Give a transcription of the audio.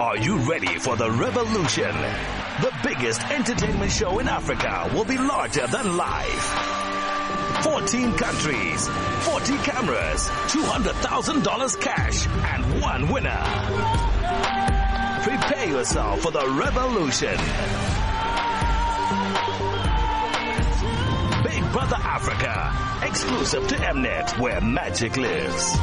Are you ready for the revolution? The biggest entertainment show in Africa will be larger than life. 14 countries, 40 cameras, $200,000 cash, and one winner. Prepare yourself for the revolution. Big Brother Africa, exclusive to Mnet, where magic lives.